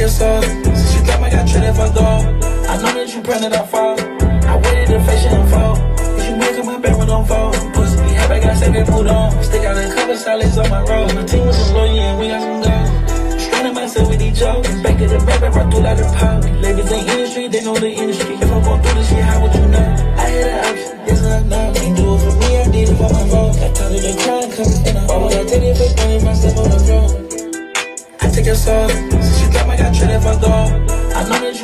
it slow. Since you got my got traded for gold. I know that you printed I fall. I waited to face and fall. If you make it my bedroom don't fall. Pussy be happy, I got second put on. Stick out a couple solids on my road. My team was some loyal and we got some goals. Straining myself with each other. Back to the back, right through like a pop. Ladies in industry, they know the industry. If I'm through this shit, how would you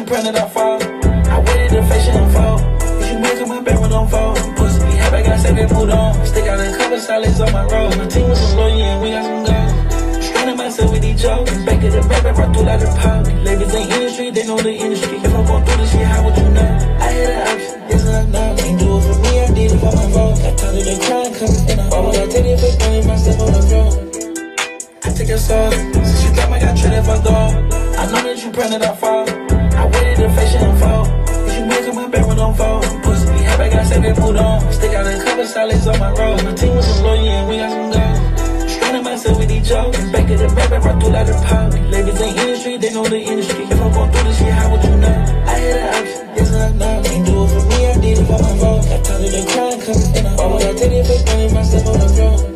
I fall. I waited to face you and fall. If you it my bedroom don't fall. Pussy be happy, I got second put on. Stick out a couple solids on my road. My team was some loyal and we got some goals. Straining myself with each other. Back to the back, right through like a pop. Ladies in industry, they know the industry. If I'm going through this shit, how would you know? I had an option, yes I know. Ain't do it for me, I did it for my phone. I told her to cry, come and I. Would I take it for granted myself on the? I take your soul. Since you got my got traded for gold. I know that you printed I fall. I waited to face you and fall. If you make my bedroom don't fall. Pussy be happy, I got second put on. Stick out a couple solids on my road. My team was some loyal and we got some goals. Straining myself with each other. Back to the back, right through like a pop. Ladies in the industry, they know the industry. If I'm going through this shit, how would you know? I had an option, yes I know. Ain't do it for me, I did it for my phone. I told her to cry, come and I. Why would I take it for granted myself on the throne?